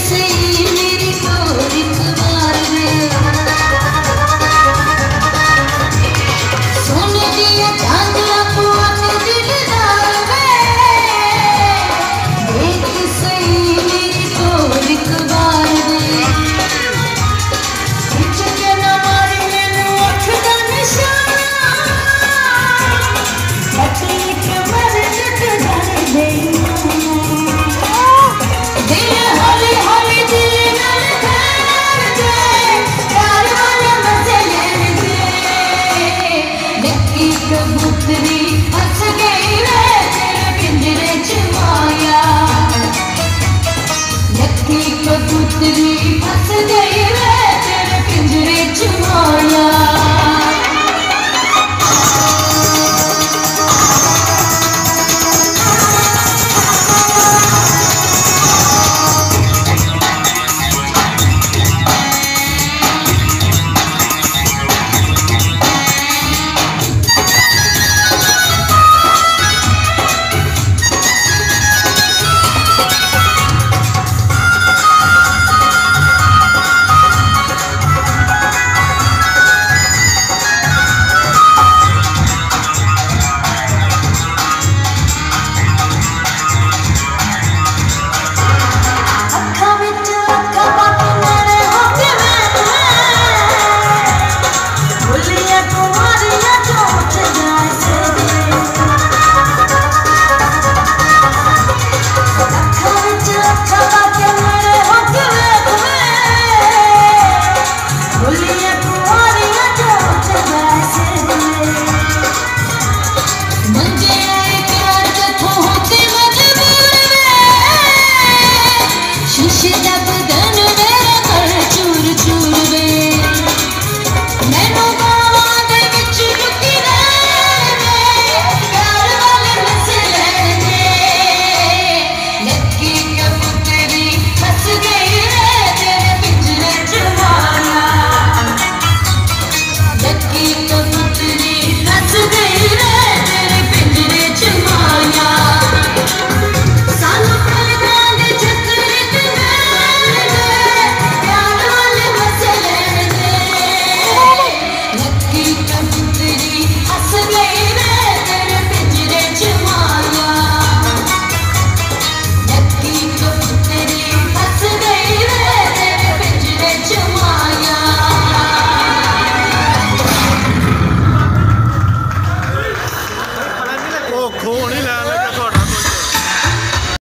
see